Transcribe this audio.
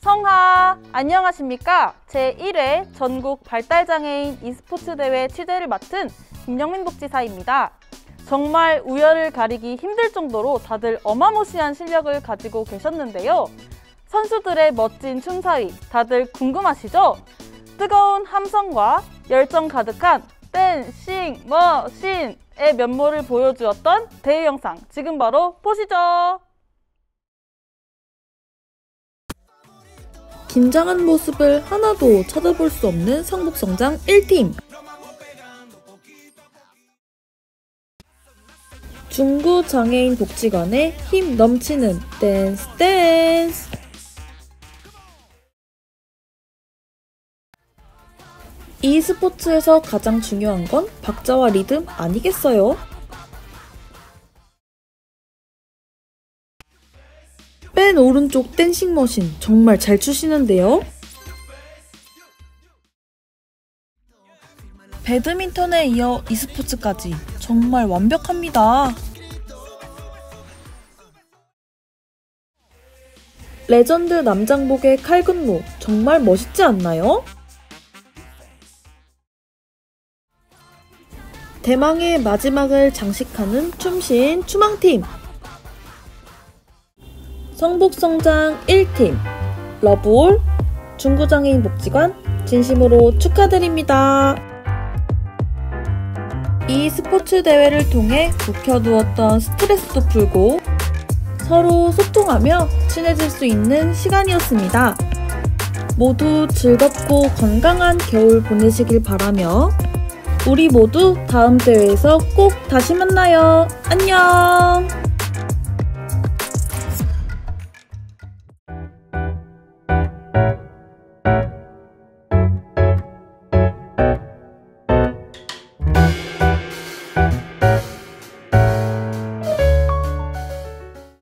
성하 안녕하십니까? 제1회 전국 발달장애인 e스포츠 대회 취재를 맡은 김영민 복지사입니다. 정말 우열을 가리기 힘들 정도로 다들 어마무시한 실력을 가지고 계셨는데요. 선수들의 멋진 춤사위 다들 궁금하시죠? 뜨거운 함성과 열정 가득한 댄싱 머신의 면모를 보여주었던 대회 영상 지금 바로 보시죠 긴장한 모습을 하나도 찾아볼 수 없는 성북성장 1팀. 중구 장애인 복지관의 힘 넘치는 댄스 댄스. 이 스포츠에서 가장 중요한 건 박자와 리듬 아니겠어요? 맨 오른쪽 dancing machine 정말 잘 추시는데요? 배드민턴에 이어 e스포츠까지 정말 완벽합니다. 레전드 남장복의 칼군무 정말 멋있지 않나요? 대망의 마지막을 장식하는 춤신 추망팀 성북성장 1팀 러브올 중구장애인 복지관 진심으로 축하드립니다. 이 스포츠 대회를 통해 묵혀두었던 스트레스도 풀고 서로 소통하며 친해질 수 있는 시간이었습니다. 모두 즐겁고 건강한 겨울 보내시길 바라며 우리 모두 다음 대회에서 꼭 다시 만나요. 안녕!